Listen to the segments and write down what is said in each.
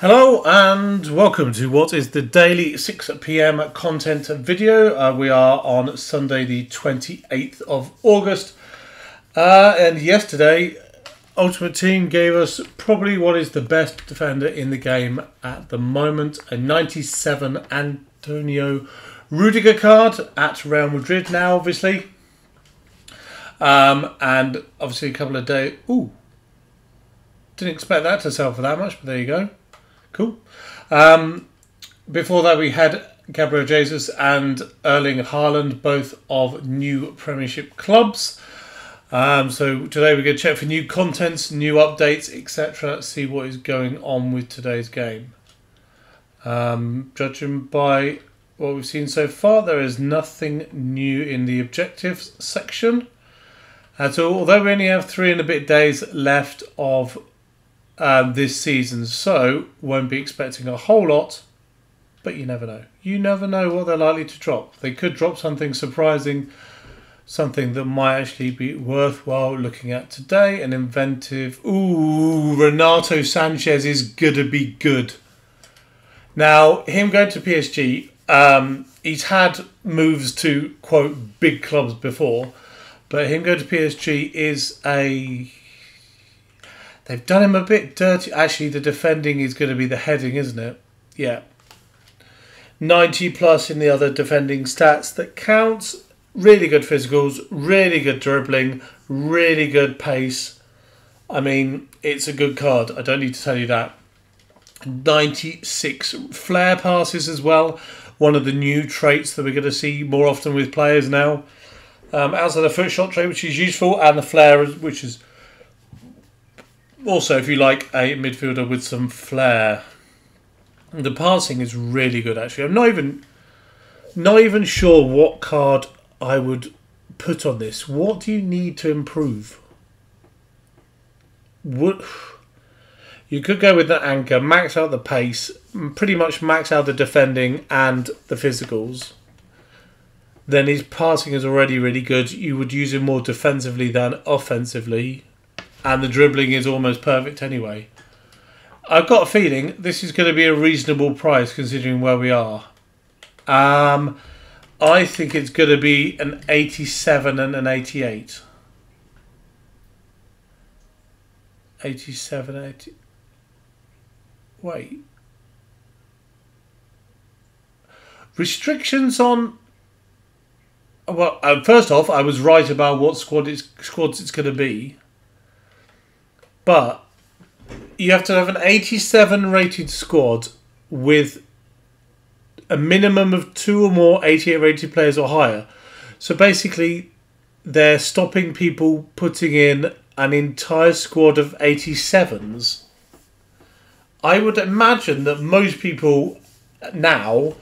Hello and welcome to what is the daily 6pm content video. Uh, we are on Sunday the 28th of August uh, and yesterday Ultimate Team gave us probably what is the best defender in the game at the moment. A 97 Antonio Rudiger card at Real Madrid now obviously. Um, and obviously a couple of days... Ooh. Didn't expect that to sell for that much, but there you go. Cool. Um, before that, we had Gabriel Jesus and Erling Haaland, both of new Premiership clubs. Um, so today we're going to check for new contents, new updates, etc. See what is going on with today's game. Um, judging by what we've seen so far, there is nothing new in the objectives section at all. Although we only have three and a bit days left of um, this season, so won't be expecting a whole lot. But you never know. You never know what they're likely to drop. They could drop something surprising something that might actually be worthwhile looking at today. An inventive. Ooh, Renato Sanches is gonna be good. Now, him going to PSG, um, he's had moves to quote big clubs before, but him going to PSG is a. They've done him a bit dirty. Actually, the defending is going to be the heading, isn't it? Yeah. 90 plus in the other defending stats that counts really good physicals, really good dribbling, really good pace. I mean, it's a good card. I don't need to tell you that. 96 flair passes as well. One of the new traits that we're going to see more often with players now. Um, outside the foot shot trait, which is useful, and the flair, which is also, if you like, a midfielder with some flair. The passing is really good, actually. I'm not even not even sure what card I would put on this? What do you need to improve? What you could go with the anchor, max out the pace, pretty much max out the defending and the physicals. Then his passing is already really good. You would use him more defensively than offensively, and the dribbling is almost perfect anyway. I've got a feeling this is going to be a reasonable price considering where we are. Um, I think it's going to be an 87 and an 88. 87, 80. Wait. Restrictions on. Well, uh, first off, I was right about what squad it's, squads it's going to be. But you have to have an 87 rated squad with a minimum of two or more 88 rated players or higher. So basically, they're stopping people putting in an entire squad of 87s. I would imagine that most people now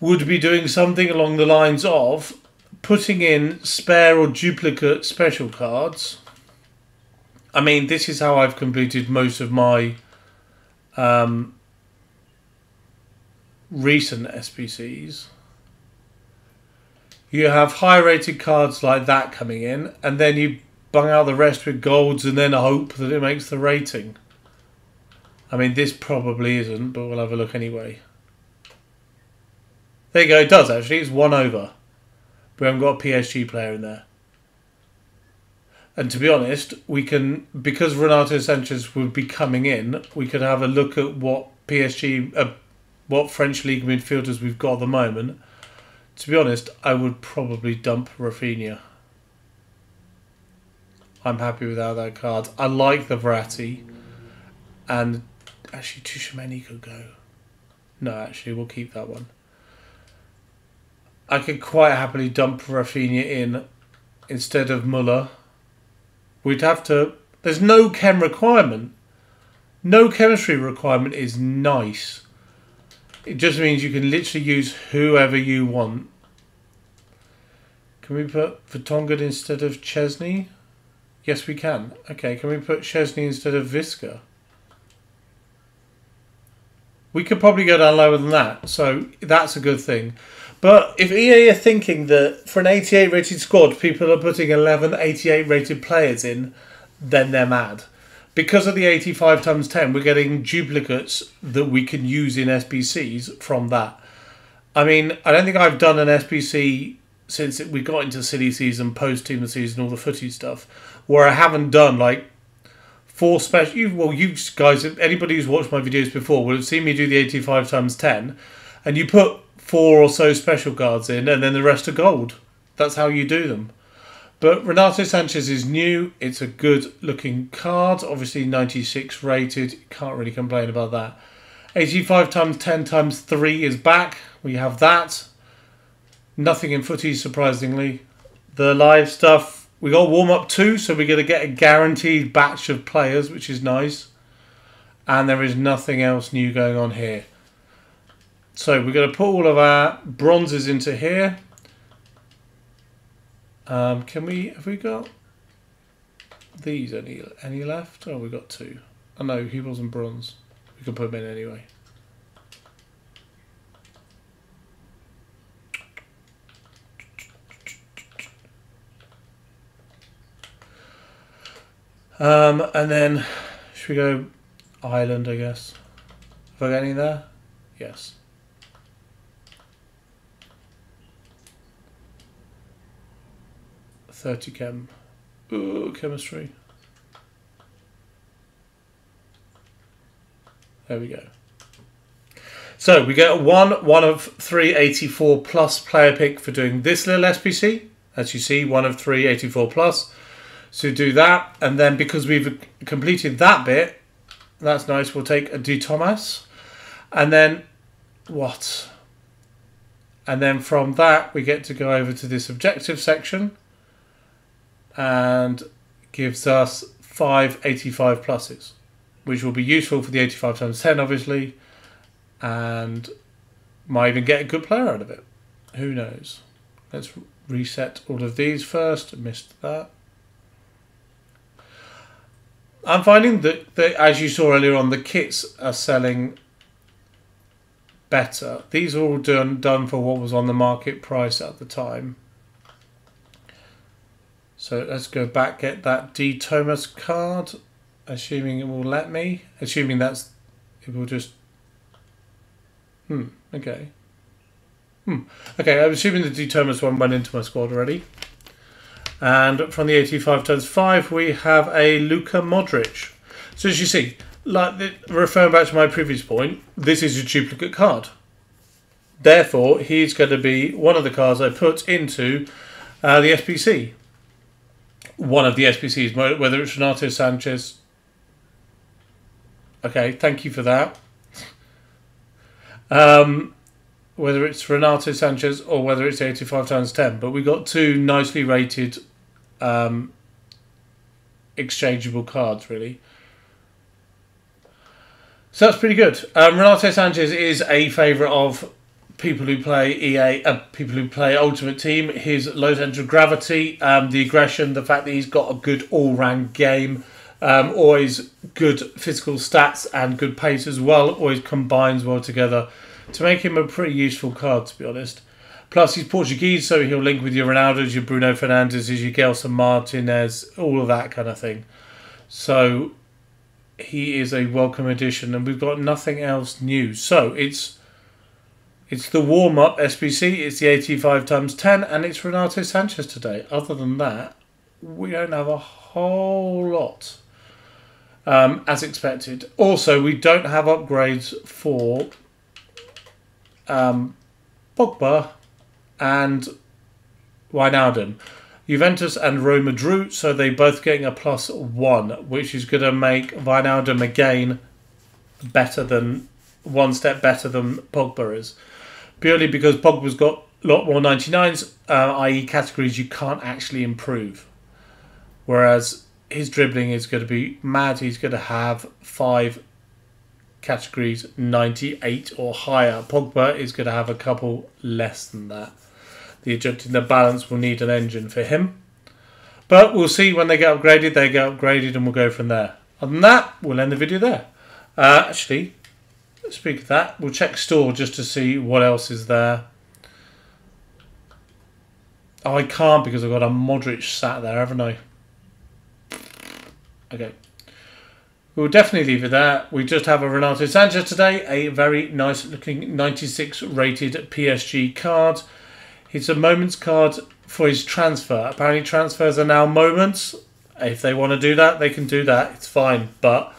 would be doing something along the lines of putting in spare or duplicate special cards. I mean, this is how I've completed most of my um, recent SBCs. you have high rated cards like that coming in, and then you bung out the rest with golds and then hope that it makes the rating. I mean, this probably isn't, but we'll have a look anyway. There you go, it does actually, it's one over. We haven't got a PSG player in there. And to be honest, we can, because Renato Sanches would be coming in, we could have a look at what PSG, uh, what French league midfielders we've got at the moment, to be honest, I would probably dump Rafinha. I'm happy without that card. I like the Verratti, and actually Tchouameni could go. No, actually, we'll keep that one. I could quite happily dump Rafinha in instead of Muller. We'd have to. There's no chem requirement. No chemistry requirement is nice. It just means you can literally use whoever you want. Can we put Vertonghen instead of Szczesny? Yes, we can. Okay, can we put Szczesny instead of Visca? We could probably go down lower than that, so that's a good thing. But if EA are thinking that for an 88 rated squad, people are putting 11 88 rated players in, then they're mad. because of the 85 times 10, we're getting duplicates that we can use in SBCs from that. I mean, I don't think I've done an SBC since we got into silly season, post team of season, all the footy stuff, where I haven't done like four special. You, well, you guys, anybody who's watched my videos before would have seen me do the 85 times 10, and you put four or so special guards in, and then the rest are gold. That's how you do them. But Renato Sanches is new. It's a good looking card. Obviously 96 rated. Can't really complain about that. 85 times 10 times 3 is back. We have that. Nothing in footy, surprisingly. The live stuff, we got warm up two, so we're going to get a guaranteed batch of players, which is nice. And there is nothing else new going on here. So we're going to put all of our bronzes into here. Um, can we, have we got these any any left? Oh, we've got two. Oh no, he wasn't bronze. We can put him in anyway. Um, and then, should we go Ireland, I guess? Have I got any there? Yes. Thirty chem. Ooh, chemistry. There we go. So we get one one of 384 plus player pick for doing this little SBC. As you see, one of 384 plus. So do that, and then because we've completed that bit, that's nice. We'll take a D Thomas, and then what? And then from that, we get to go over to this objective section, and gives us five 85 pluses, which will be useful for the 85 times 10, obviously, and might even get a good player out of it. Who knows? Let's reset all of these first. Missed that. I'm finding that, that, as you saw earlier on, the kits are selling better. These are all done done for what was on the market price at the time. So let's go back, get that D Thomas card, assuming it will let me. Assuming that's it will just. Hmm. Okay. Hmm. Okay. I'm assuming the D Thomas one went into my squad already. And from the 85 times 5, we have a Luka Modric. So as you see, like referring back to my previous point, this is a duplicate card. Therefore, he's going to be one of the cards I put into uh, the SBC. One of the SBCs, whether it's Renato Sanches. Okay, thank you for that. Um, whether it's Renato Sanches or whether it's 85 times 10. But we got two nicely rated um, exchangeable cards, really. So that's pretty good. Um, Renato Sanchez is a favourite of people who play EA, uh, people who play Ultimate Team. His low centre of gravity, um, the aggression, the fact that he's got a good all-round game, um, always good physical stats and good pace as well, always combines well together to make him a pretty useful card, to be honest. Plus, he's Portuguese, so he'll link with your Ronaldo's, your Bruno Fernandes's, your Gelson Martinez, all of that kind of thing. So he is a welcome addition, and we've got nothing else new. So it's it's the warm up SBC, it's the 85 times 10, and it's Renato Sanches today. Other than that, we don't have a whole lot. Um, as expected. Also, we don't have upgrades for um, Pogba and Wijnaldum. Juventus and Roma drew, so they both getting a plus one, which is going to make Wijnaldum again better than one step better than Pogba is. Purely because Pogba's got a lot more 99s, uh, i.e., categories you can't actually improve. Whereas his dribbling is going to be mad. He's going to have five categories 98 or higher. Pogba is going to have a couple less than that. The adjusting the balance will need an engine for him. But we'll see when they get upgraded. They get upgraded and we'll go from there. Other than that, we'll end the video there. Uh, actually, speak of that, we'll check store just to see what else is there. I can't because I've got a Modric sat there, haven't I? Okay. We'll definitely leave it there. We just have a Renato Sanches today, a very nice looking 96 rated PSG card. It's a moments card for his transfer. Apparently, transfers are now moments. If they want to do that, they can do that. It's fine. But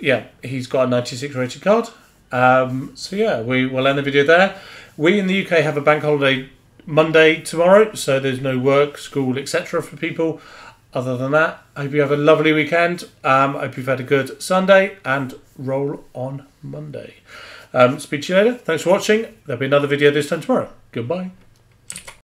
yeah, he's got a 96 rated card. Um, so yeah, we will end the video there. We in the UK have a bank holiday Monday tomorrow, so there's no work, school, etc. for people other than that, I hope you have a lovely weekend. Um, I hope you've had a good Sunday and roll on Monday. Um, speak to you later. Thanks for watching. There'll be another video this time tomorrow. Goodbye.